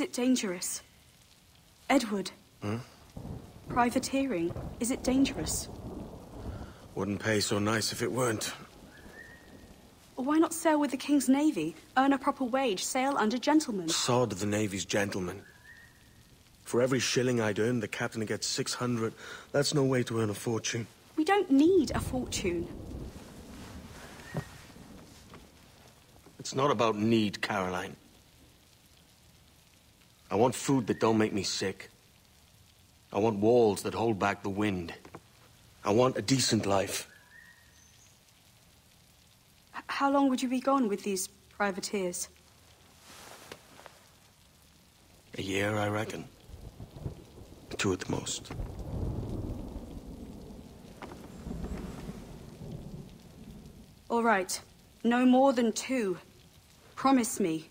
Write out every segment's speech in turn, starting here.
Is it dangerous? Edward? Hmm? Privateering, is it dangerous? Wouldn't pay so nice if it weren't. Why not sail with the King's Navy, earn a proper wage, sail under gentlemen? Sod the Navy's gentlemen. For every shilling I'd earn, the captain gets 600. That's no way to earn a fortune. We don't need a fortune. It's not about need, Caroline. I want food that don't make me sick. I want walls that hold back the wind. I want a decent life. H- how long would you be gone with these privateers? A year, I reckon. Two at the most. All right. No more than two. Promise me.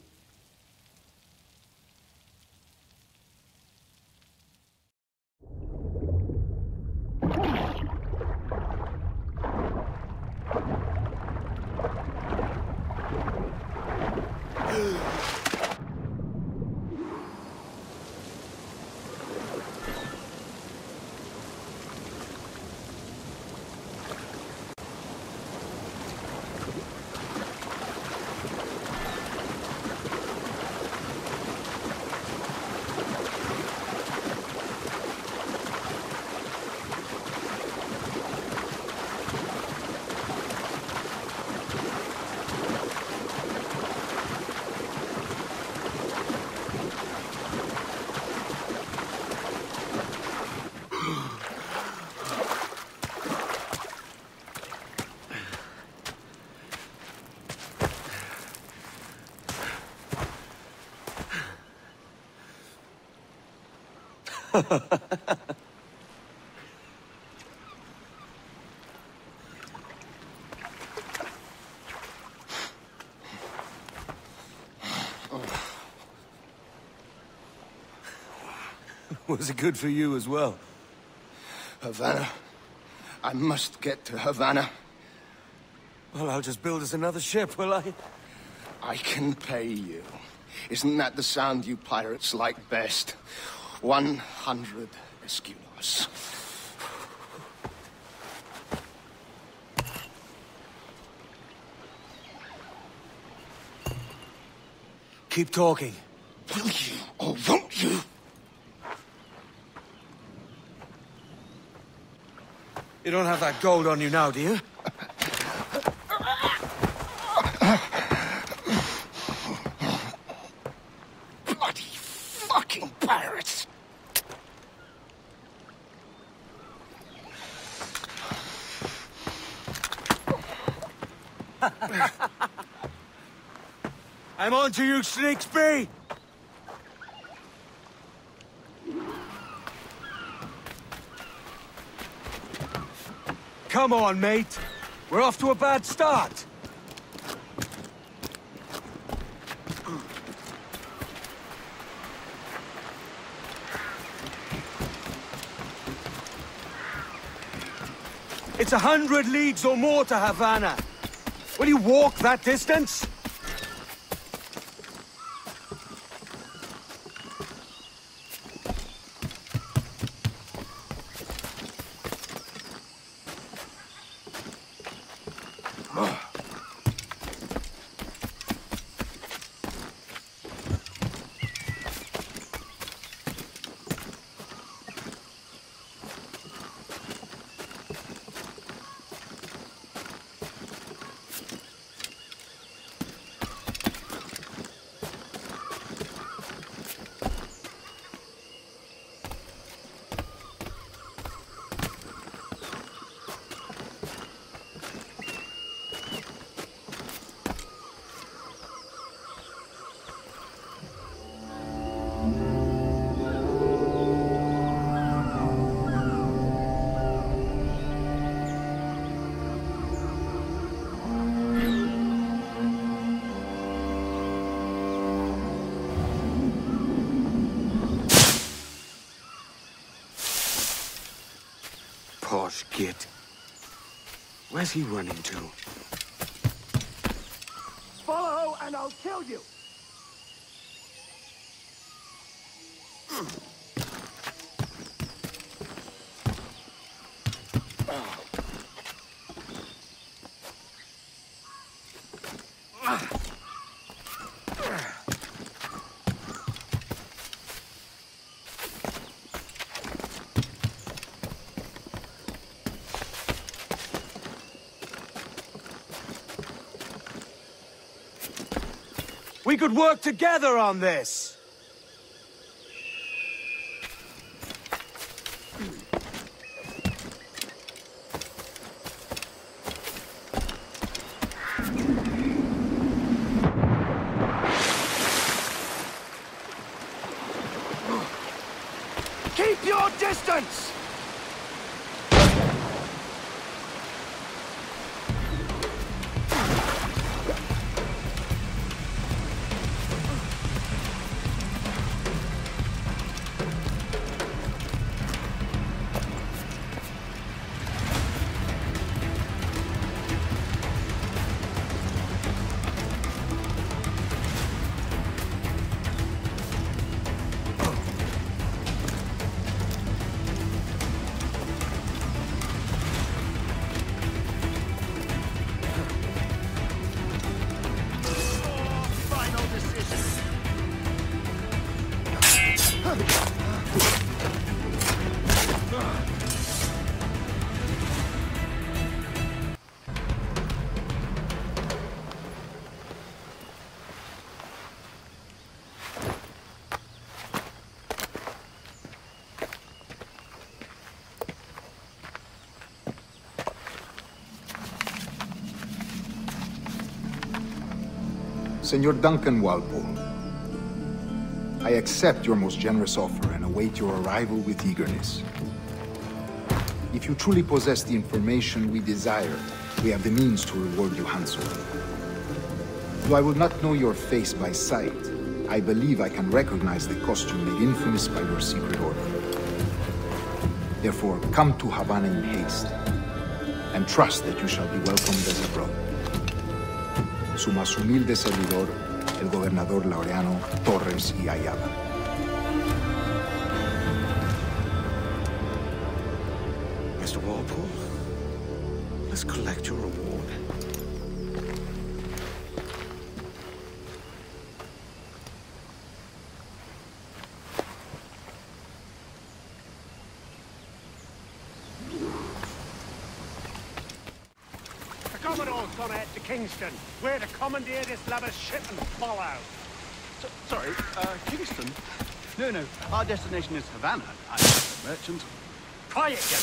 Was it good for you as well? Havana. I must get to Havana. Well, I'll just build us another ship, will I? I can pay you. Isn't that the sound you pirates like best? One hundred escudos. Keep talking. Will you or won't you? You don't have that gold on you now, do you? Bloody fucking pirates! I'm on to you, Snakesby! Come on, mate. We're off to a bad start. It's a hundred leagues or more to Havana. Will you walk that distance? Posh git. Where's he running to? Follow and I'll kill you! We could work together on this! Keep your distance! Senor Duncan Walpole, I accept your most generous offer and await your arrival with eagerness. If you truly possess the information we desire, we have the means to reward you handsomely. Though I will not know your face by sight, I believe I can recognize the costume made infamous by your secret order. Therefore, come to Havana in haste, and trust that you shall be welcomed as a brother. Su más humilde servidor, el gobernador Laureano Torres y Ayala. Mr. Walpole, let's collect your reward. Kingston. We're to commandeer this lover's ship and follow. Sorry, uh, Kingston? No, no, our destination is Havana. I'm a merchant. Quiet, you!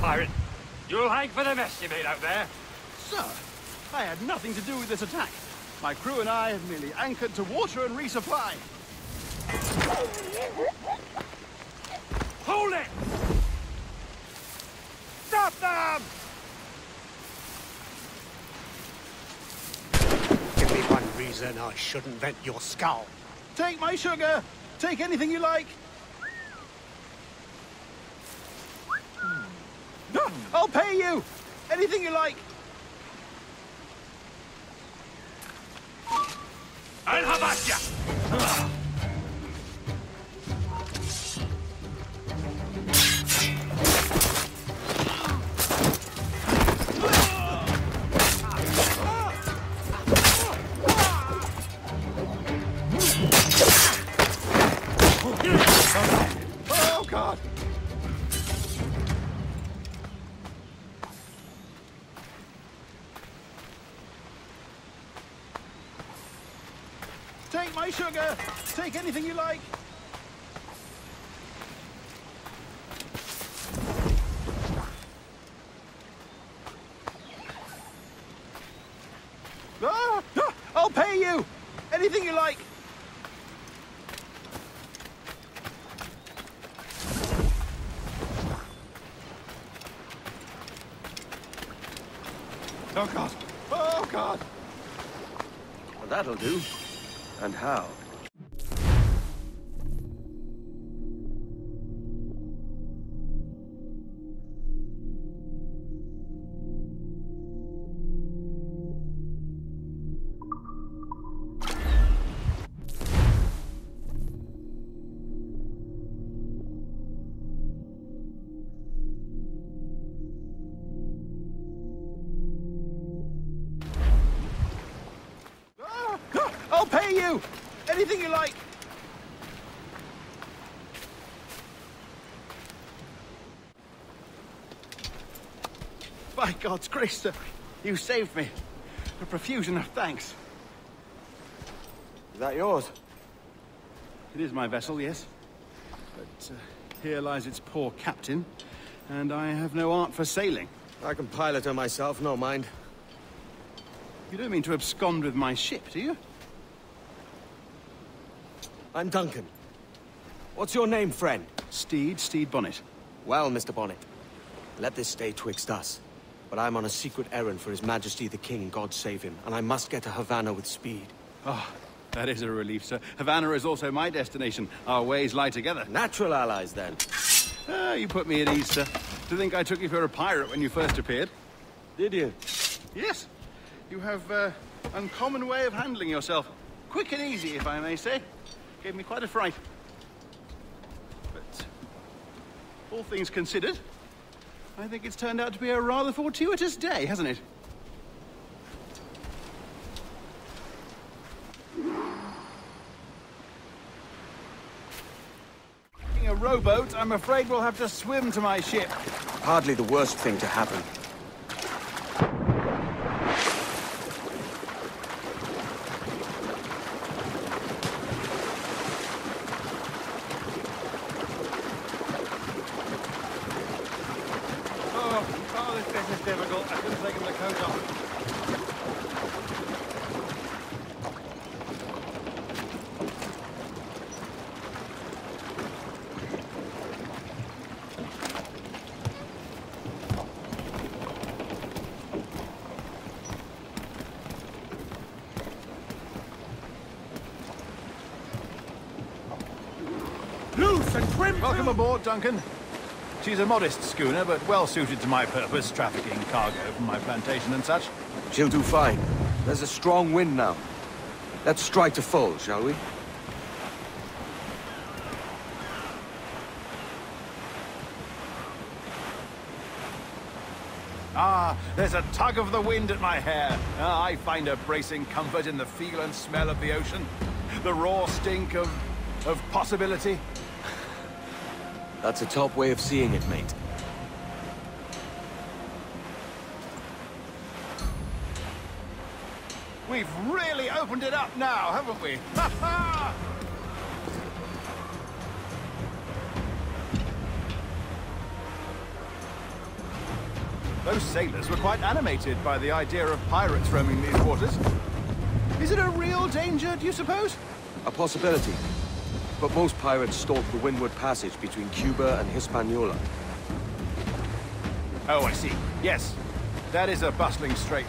Pirate! You'll hang for the mess you made out there! Sir, I had nothing to do with this attack. My crew and I have merely anchored to water and resupply. Hold it! Stop them! Give me one reason I shouldn't vent your skull. Take my sugar! Take anything you like! No, I'll pay you! Anything you like! I'll have at ya! Take my sugar! Take anything you like! Ah, ah, I'll pay you! Anything you like! Oh, God! Oh, God! Well, that'll do. And how? By God's grace, sir, you saved me. A profusion of thanks. Is that yours? It is my vessel, yes. But uh, here lies its poor captain, and I have no art for sailing. I can pilot her myself, no mind. You don't mean to abscond with my ship, do you? I'm Duncan. What's your name, friend? Stede, Stede Bonnet. Well, Mr. Bonnet, let this stay twixt us. But I'm on a secret errand for His Majesty the King, God save him, and I must get to Havana with speed. Oh, that is a relief, sir. Havana is also my destination. Our ways lie together. Natural allies, then. Ah, you put me at ease, sir. To think I took you for a pirate when you first appeared. Did you? Yes. You have uh, uncommon way of handling yourself. Quick and easy, if I may say. Gave me quite a fright. But all things considered, I think it's turned out to be a rather fortuitous day, hasn't it? Taking a rowboat, I'm afraid we'll have to swim to my ship. Hardly the worst thing to happen. Oh, oh, this bit is difficult. I should have taken the coat off. Loose and trim Welcome aboard, Duncan. She's a modest schooner, but well suited to my purpose, trafficking cargo from my plantation and such. She'll do fine. There's a strong wind now. Let's strike to full, shall we? Ah, there's a tug of the wind at my hair. Ah, I find a bracing comfort in the feel and smell of the ocean. The raw stink of... of possibility. That's a top way of seeing it, mate. We've really opened it up now, haven't we? Ha ha! Those sailors were quite animated by the idea of pirates roaming these waters. Is it a real danger, do you suppose? A possibility. But most pirates stalk the windward passage between Cuba and Hispaniola. Oh, I see. Yes. That is a bustling strait.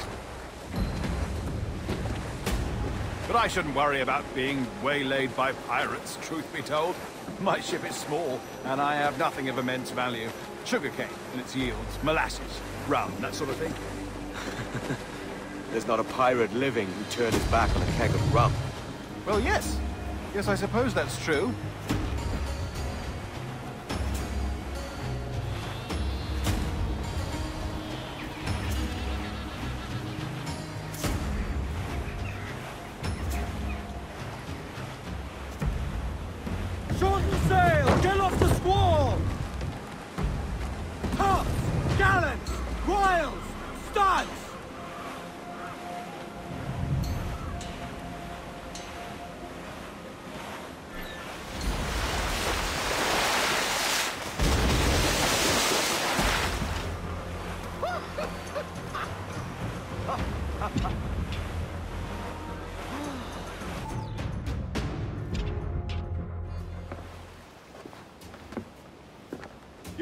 But I shouldn't worry about being waylaid by pirates, truth be told. My ship is small, and I have nothing of immense value. Sugarcane and its yields, molasses, rum, that sort of thing. There's not a pirate living who turned his back on a keg of rum. Well, yes. Yes, I suppose that's true.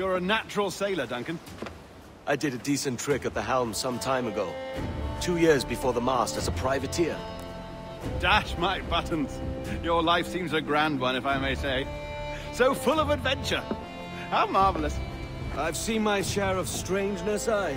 You're a natural sailor, Duncan. I did a decent trick at the helm some time ago. Two years before the mast as a privateer. Dash my buttons. Your life seems a grand one, if I may say. So full of adventure. How marvelous. I've seen my share of strangeness, I.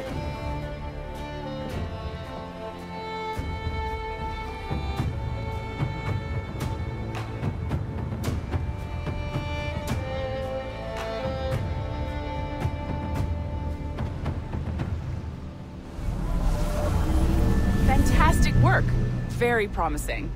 Very promising.